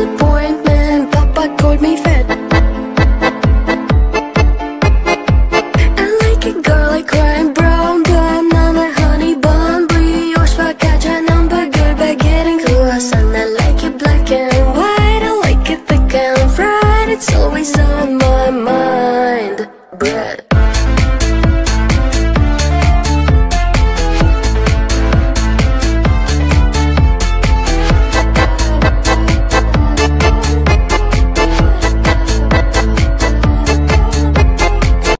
disappointment. Papa called me fat. I like a girl I cry. Brown gun on honey bun. Brioche, focaccia, hamburger, baguette and croissant I like it black and white, I like it thick and fried. It's always on my mind Bread.